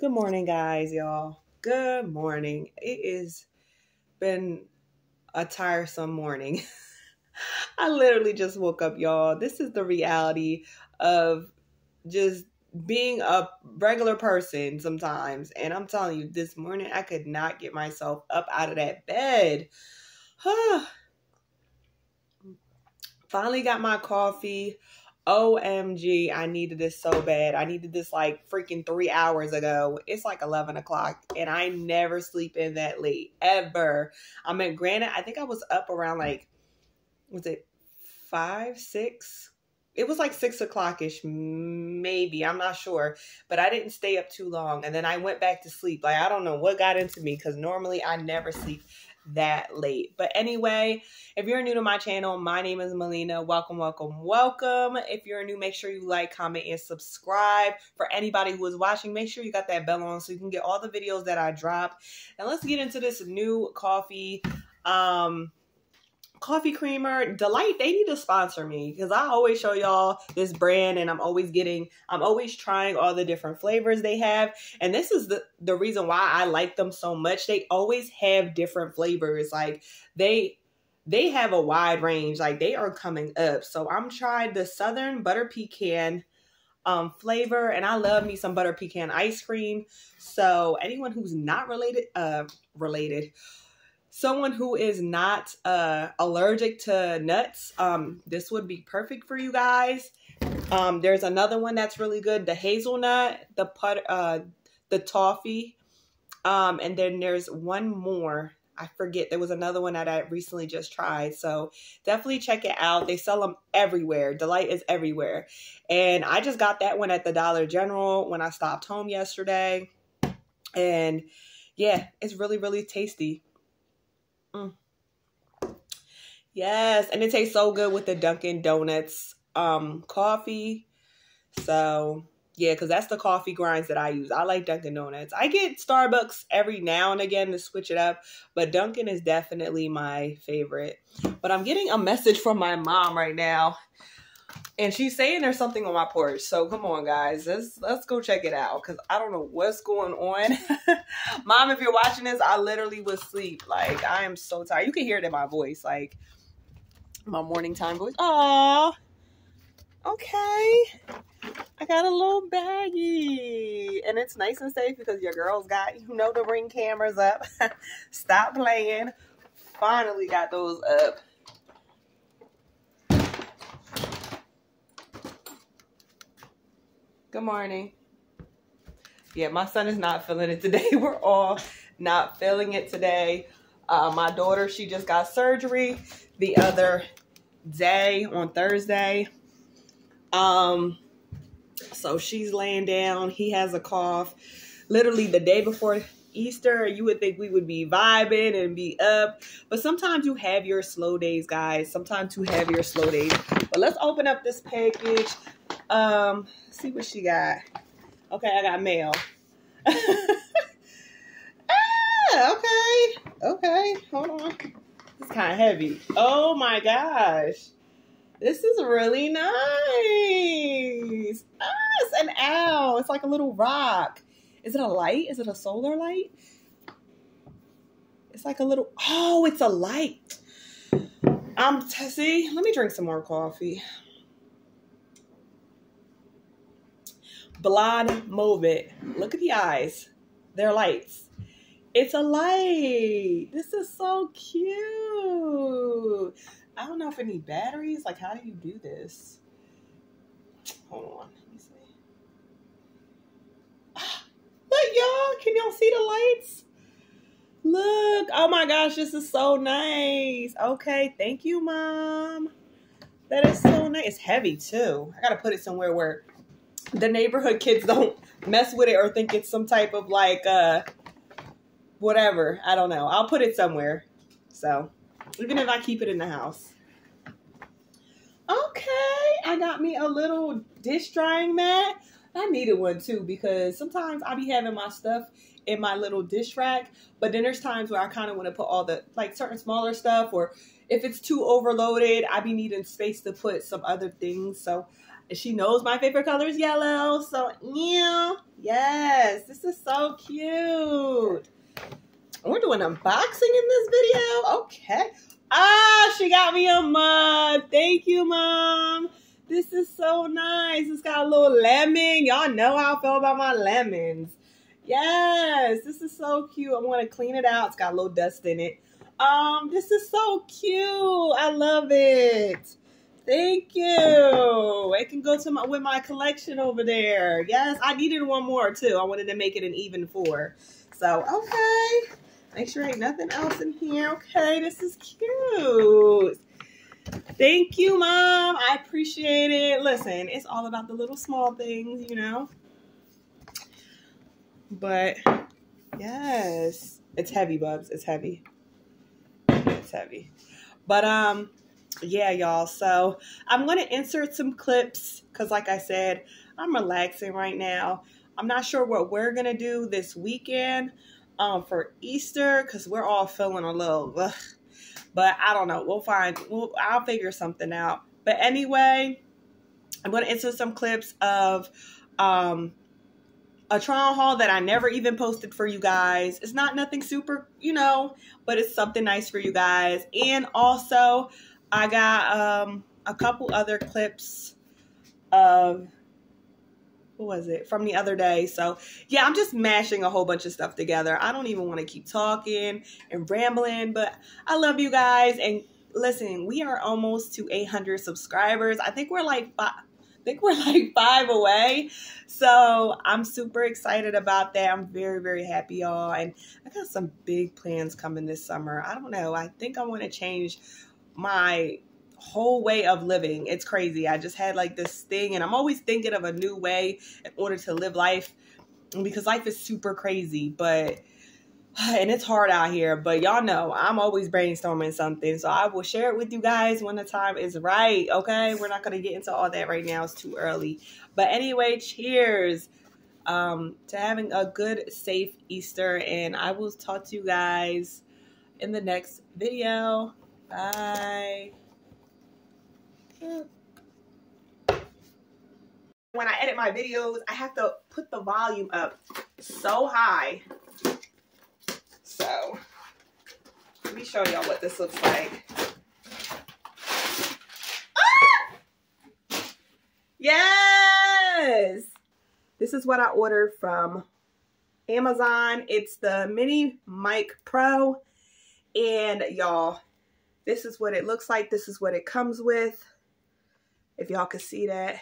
Good morning, guys, y'all. Good morning. It has been a tiresome morning. I literally just woke up, y'all. This is the reality of just being a regular person sometimes. And I'm telling you, this morning I could not get myself up out of that bed. Huh. Finally got my coffee. OMG, I needed this so bad. I needed this like freaking three hours ago. It's like 11 o'clock, and I never sleep in that late, ever. I mean, granted, I think I was up around like, was it five, six? It was like six o'clock ish, maybe. I'm not sure, but I didn't stay up too long. And then I went back to sleep. Like, I don't know what got into me because normally I never sleep that late. But anyway, if you're new to my channel, my name is Melina. Welcome, welcome, welcome. If you're new, make sure you like, comment, and subscribe. For anybody who is watching, make sure you got that bell on so you can get all the videos that I drop. And let's get into this new coffee. Um, coffee creamer delight they need to sponsor me because i always show y'all this brand and i'm always getting i'm always trying all the different flavors they have and this is the the reason why i like them so much. They always have different flavors like they they have a wide range like they are coming up. So i'm trying the southern butter pecan um, flavor and i love me some butter pecan ice cream. So anyone who's not related uh related someone who is not uh, allergic to nuts, um, this would be perfect for you guys. Um, there's another one that's really good, the hazelnut, the put, uh, the toffee, um, and then there's one more. I forget. There was another one that I recently just tried. So definitely check it out. They sell them everywhere. Delight is everywhere. And I just got that one at the Dollar General when I stopped home yesterday. And yeah, it's really, really tasty. Mm. Yes, and it tastes so good with the Dunkin' Donuts um coffee. So yeah, because that's the coffee grinds that I use. I like Dunkin' Donuts. I get Starbucks every now and again to switch it up, but Dunkin' is definitely my favorite. But I'm getting a message from my mom right now and she's saying there's something on my porch. So come on, guys, let's let's go check it out because I don't know what's going on. Mom, if you're watching this, I literally was asleep. Like I am so tired. You can hear it in my voice, like my morning time voice. Oh, okay. I got a little baggie, and it's nice and safe because your girls got you know to bring cameras up. Stop playing. Finally got those up. Good morning. Yeah, my son is not feeling it today. We're all not feeling it today. Uh, my daughter, she just got surgery the other day on Thursday. Um, so she's laying down. He has a cough. Literally the day before Easter, you would think we would be vibing and be up. But sometimes you have your slow days, guys. Sometimes you have your slow days. But let's open up this package. Um, see what she got. Okay, I got mail. ah, okay. Okay, hold on. It's kind of heavy. Oh my gosh. This is really nice. Ah, it's an owl. It's like a little rock. Is it a light? Is it a solar light? It's like a little, oh, it's a light. Um, see, let me drink some more coffee. Blood Movement. Look at the eyes. They're lights. It's a light. This is so cute. I don't know if it need batteries. Like, how do you do this? Hold on. Let me see. Look, y'all. Can y'all see the lights? Look. Oh my gosh, this is so nice. Okay. Thank you, Mom. That is so nice. It's heavy, too. I got to put it somewhere where the neighborhood kids don't mess with it or think it's some type of like uh whatever. I don't know. I'll put it somewhere. So even if I keep it in the house. Okay, I got me a little dish drying mat. I needed one too because sometimes I be having my stuff in my little dish rack, but then there's times where I kind of want to put all the like certain smaller stuff or if it's too overloaded, I be needing space to put some other things. So she knows my favorite color is yellow. So, yeah. Yes, this is so cute. We're doing unboxing in this video. Okay. Ah, she got me a mug. Thank you, Mom. This is so nice. It's got a little lemon. Y'all know how I feel about my lemons. Yes, this is so cute. I'm going to clean it out. It's got a little dust in it. Um, this is so cute. I love it. Thank you. It can go to my with my collection over there. Yes, I needed one more too. I wanted to make it an even four. So okay. Make sure ain't nothing else in here. Okay, this is cute. Thank you, Mom. I appreciate it. Listen, it's all about the little small things, you know. But yes, it's heavy, Bubs. It's heavy. It's heavy. But um, yeah, y'all. So I'm going to insert some clips because, like I said, I'm relaxing right now. I'm not sure what we're going to do this weekend um, for Easter because we're all feeling a little, ugh. But I don't know. We'll find, we'll, I'll figure something out. But anyway, I'm going to insert some clips of um, a try-on haul that I never even posted for you guys. It's not nothing super, you know, but it's something nice for you guys. And also, I got um, a couple other clips of what was it from the other day. So yeah, I'm just mashing a whole bunch of stuff together. I don't even want to keep talking and rambling, but I love you guys. And listen, we are almost to 800 subscribers. I think we're like five, I think we're like five away. So I'm super excited about that. I'm very, very happy, y'all. And I got some big plans coming this summer. I don't know. I think I want to change my whole way of living. It's crazy. I just had like this thing, and I'm always thinking of a new way in order to live life because life is super crazy, but and it's hard out here. But y'all know I'm always brainstorming something, so I will share it with you guys when the time is right. Okay, we're not gonna get into all that right now; it's too early. But anyway, cheers um, to having a good, safe Easter, and I will talk to you guys in the next video. Bye. When I edit my videos, I have to put the volume up so high. So, let me show y'all what this looks like. Ah! Yes! This is what I ordered from Amazon. It's the Mini Mic Pro. And y'all, this is what it looks like. This is what it comes with. If y'all could see that,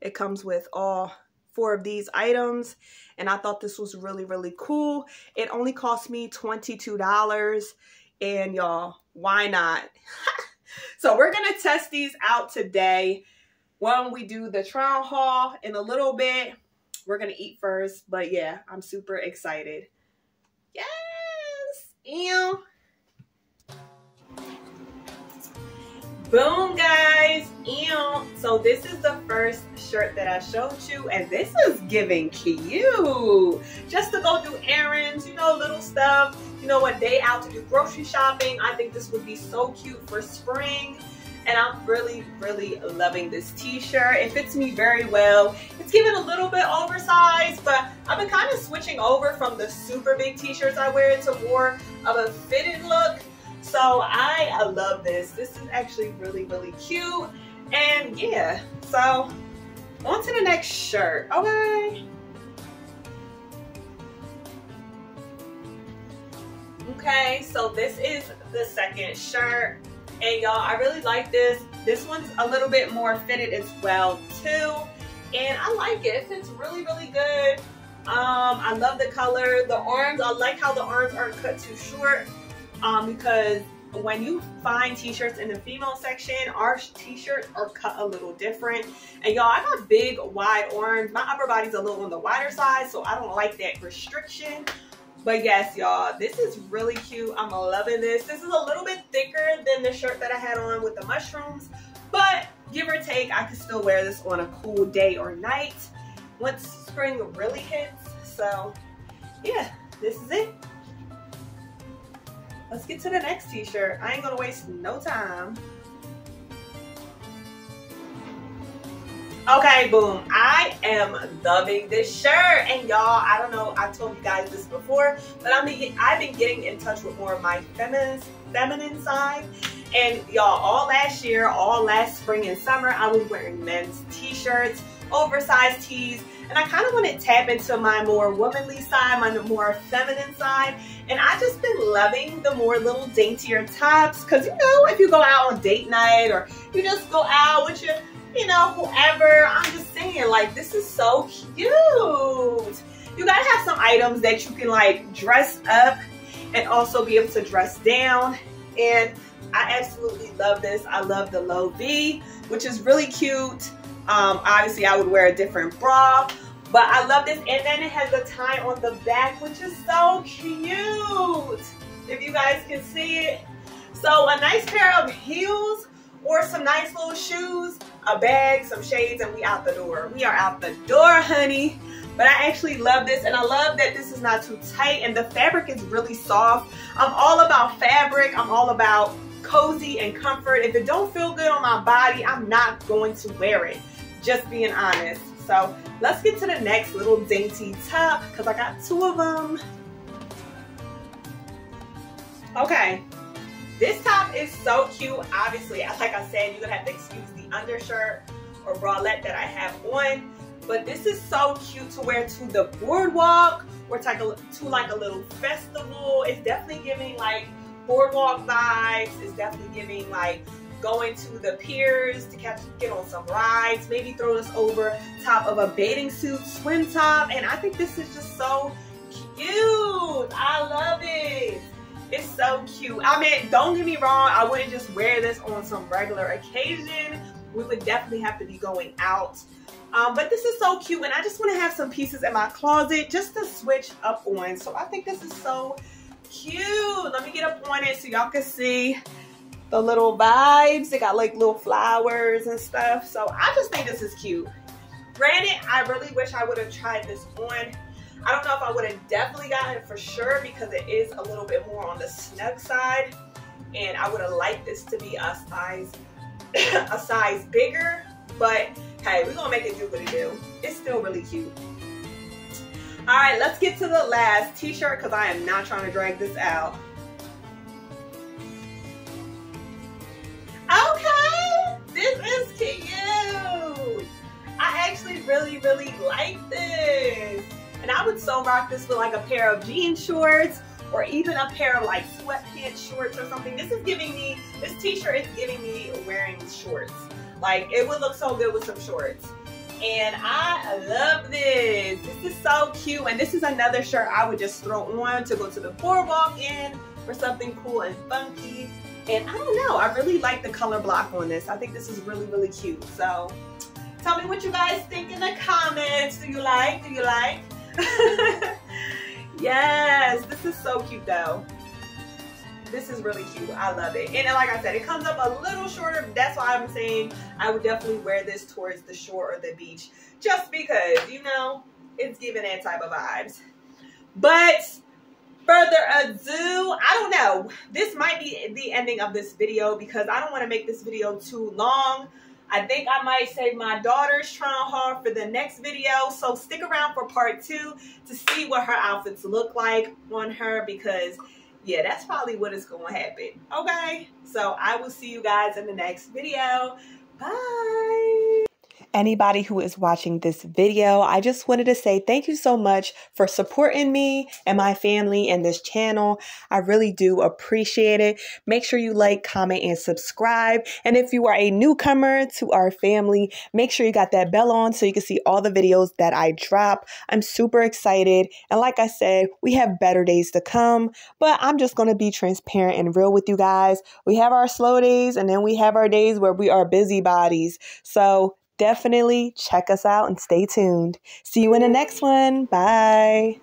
it comes with all four of these items. And I thought this was really, really cool. It only cost me $22. And y'all, why not? so we're going to test these out today. When we do the try-on haul in a little bit, we're going to eat first. But yeah, I'm super excited. Yes! Ew. Boom, guys. Ew. So this is the first shirt that I showed you, and this is giving cute. Just to go do errands, you know, little stuff. You know, a day out to do grocery shopping. I think this would be so cute for spring. And I'm really, really loving this t-shirt. It fits me very well. It's given a little bit oversized, but I've been kind of switching over from the super big t-shirts I wear to more of a fitted look. So I, I love this. This is actually really, really cute. And yeah, so on to the next shirt. Okay. Okay, so this is the second shirt. And y'all, I really like this. This one's a little bit more fitted as well too. And I like it. It fits really, really good. Um, I love the color. The arms, I like how the arms aren't cut too short um, because when you find t-shirts in the female section, our t-shirts are cut a little different. And y'all, I got big, wide arms. My upper body's a little on the wider side, so I don't like that restriction. But yes, y'all, this is really cute. I'm loving this. This is a little bit thicker than the shirt that I had on with the mushrooms, but give or take, I could still wear this on a cool day or night once spring really hits. So yeah, this is it. Let's get to the next t-shirt. I ain't gonna waste no time. Okay, boom. I am loving this shirt. And y'all, I don't know, I told you guys this before, but I'm I've been getting in touch with more of my feminine feminine side. And y'all, all last year, all last spring and summer, I was wearing men's t-shirts, oversized tees, and I kind of want to tap into my more womanly side, my more feminine side. And I just been loving the more little daintier tops. Cause you know, if you go out on date night or you just go out with your you know, whoever. I'm just saying, like, this is so cute. You gotta have some items that you can like dress up and also be able to dress down. And I absolutely love this. I love the low V, which is really cute. Um, obviously, I would wear a different bra, but I love this. And then it has a tie on the back, which is so cute. If you guys can see it. So a nice pair of heels or some nice little shoes, a bag, some shades, and we out the door. We are out the door, honey. But I actually love this, and I love that this is not too tight, and the fabric is really soft. I'm all about fabric. I'm all about cozy and comfort. If it don't feel good on my body, I'm not going to wear it. Just being honest. So let's get to the next little dainty top, because I got two of them. Okay, this top is so cute. Obviously, like I said, you're gonna have to excuse the undershirt or bralette that I have on. But this is so cute to wear to the boardwalk or to like a, to like a little festival. It's definitely giving like boardwalk vibes. It's definitely giving like going to the piers to catch get on some rides. Maybe throw this over top of a bathing suit, swim top. And I think this is just so cute. I love it. It's so cute. I mean, don't get me wrong. I wouldn't just wear this on some regular occasion. We would definitely have to be going out. Um, but this is so cute and I just want to have some pieces in my closet just to switch up on. So I think this is so cute. Let me get up on it so y'all can see the little vibes. They got like little flowers and stuff. So I just think this is cute. Granted, I really wish I would have tried this on I don't know if I would have definitely gotten it for sure because it is a little bit more on the snug side. And I would have liked this to be a size, a size bigger. But hey, we're gonna make it do what it do. It's still really cute. All right, let's get to the last t-shirt because I am not trying to drag this out. Really, really like this. And I would so rock this with like a pair of jean shorts or even a pair of like sweatpants shorts or something. This is giving me, this t-shirt is giving me wearing shorts. Like it would look so good with some shorts. And I love this. This is so cute. And this is another shirt I would just throw on to go to the boardwalk in for something cool and funky. And I don't know, I really like the color block on this. I think this is really, really cute. So tell me what you guys think in the comments. Do you like? Do you like? yes, this is so cute though. This is really cute. I love it. And like I said, it comes up a little shorter. That's why I'm saying I would definitely wear this towards the shore or the beach. Just because, you know, it's giving that type of vibes. But further ado, I don't know. This might be the ending of this video because I don't want to make this video too long. I think I might save my daughter's trying hard for the next video. So stick around for part two to see what her outfits look like on her because yeah, that's probably what is going to happen. Okay, so I will see you guys in the next video. Bye anybody who is watching this video. I just wanted to say thank you so much for supporting me and my family and this channel. I really do appreciate it. Make sure you like, comment, and subscribe. And if you are a newcomer to our family, make sure you got that bell on so you can see all the videos that I drop. I'm super excited. And like I said, we have better days to come, but I'm just going to be transparent and real with you guys. We have our slow days and then we have our days where we are busybodies. So definitely check us out and stay tuned. See you in the next one. Bye.